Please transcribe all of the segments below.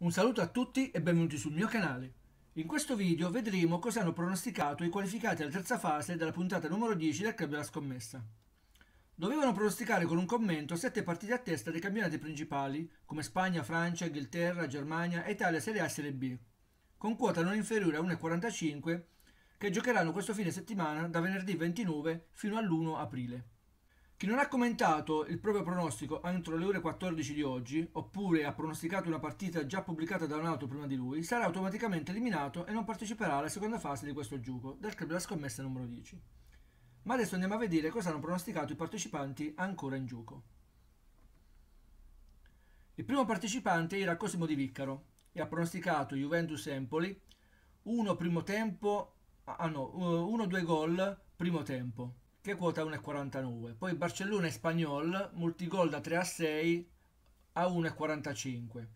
Un saluto a tutti e benvenuti sul mio canale. In questo video vedremo cosa hanno pronosticato i qualificati alla terza fase della puntata numero 10 del Club della Scommessa. Dovevano pronosticare con un commento sette partite a testa dei campionati principali come Spagna, Francia, Inghilterra, Germania Italia Serie A e Serie B, con quota non inferiore a 1,45 che giocheranno questo fine settimana da venerdì 29 fino all'1 aprile. Chi non ha commentato il proprio pronostico entro le ore 14 di oggi, oppure ha pronosticato una partita già pubblicata da un altro prima di lui, sarà automaticamente eliminato e non parteciperà alla seconda fase di questo gioco del club della scommessa numero 10. Ma adesso andiamo a vedere cosa hanno pronosticato i partecipanti ancora in gioco. Il primo partecipante era Cosimo Di Viccaro e ha pronosticato Juventus Empoli 1 primo tempo, ah no, 1-2 gol primo tempo che quota 1,49. Poi Barcellona e Spagnol, multigol da 3 a 6 a 1,45.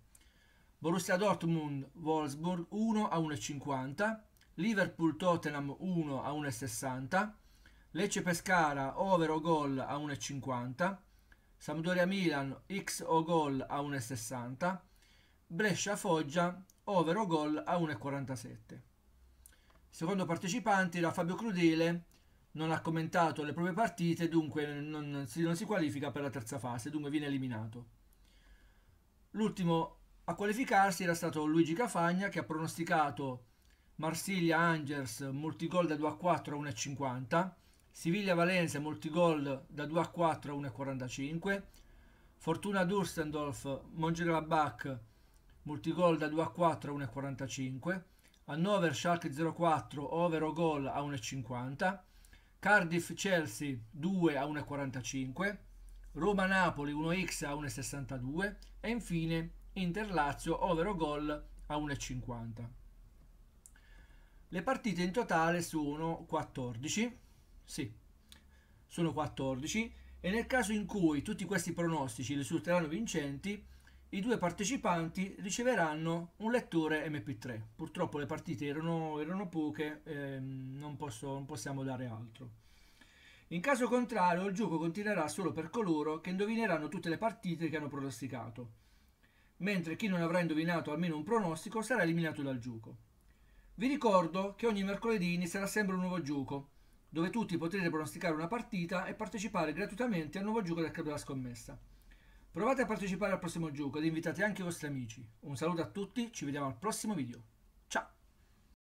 Borussia Dortmund, Wolfsburg 1 a 1,50. Liverpool Tottenham 1 a 1,60. Lecce Pescara over o gol a 1,50. Sampdoria Milan X o gol a 1,60. Brescia Foggia over o gol a 1,47. Secondo partecipante era Fabio Crudele non ha commentato le proprie partite, dunque non si, non si qualifica per la terza fase, dunque viene eliminato. L'ultimo a qualificarsi era stato Luigi Cafagna che ha pronosticato Marsiglia Angers multigol da 2 a 4 a 1,50, Siviglia Valencia multigol da 2 a 4 a 1,45, Fortuna Durstendorf Mönchengladbach multigol da 2 a 4 a 1,45, Hannover Schalke 04 over o gol a 1,50, Cardiff Chelsea 2 a 1,45, Roma Napoli 1x a 1,62 e infine Inter Lazio over gol a 1,50. Le partite in totale sono 14, sì, sono 14 e nel caso in cui tutti questi pronostici risulteranno vincenti, i due partecipanti riceveranno un lettore MP3. Purtroppo le partite erano, erano poche, ehm, non, posso, non possiamo dare altro. In caso contrario, il gioco continuerà solo per coloro che indovineranno tutte le partite che hanno pronosticato, mentre chi non avrà indovinato almeno un pronostico sarà eliminato dal gioco. Vi ricordo che ogni mercoledì inizierà sempre un nuovo gioco, dove tutti potrete pronosticare una partita e partecipare gratuitamente al nuovo gioco del Club della Scommessa. Provate a partecipare al prossimo gioco ed invitate anche i vostri amici. Un saluto a tutti, ci vediamo al prossimo video.